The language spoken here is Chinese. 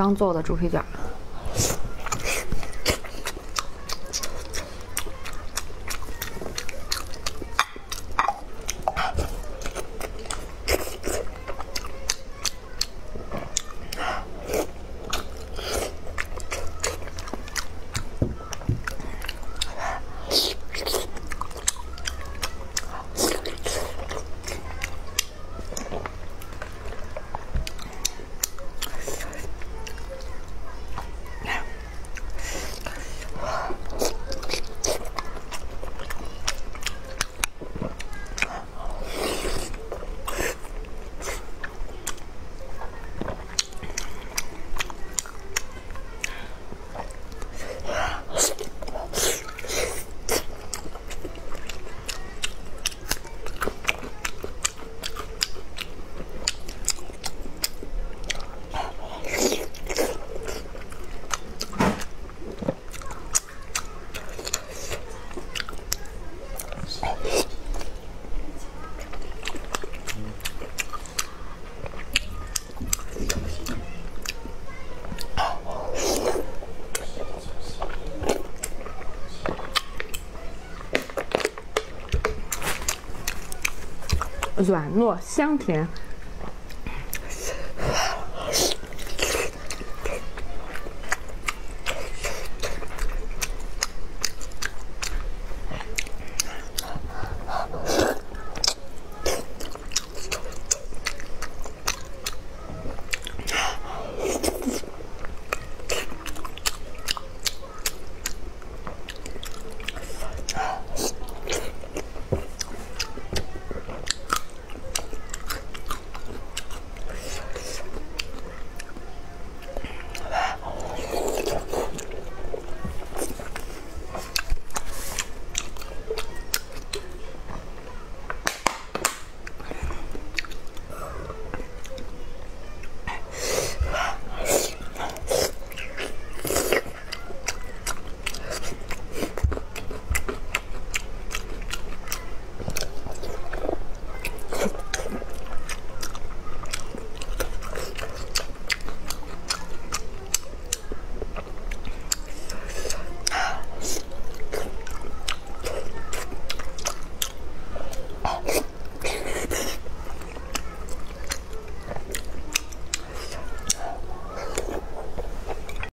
刚做的猪皮卷。软糯香甜，